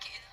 Getting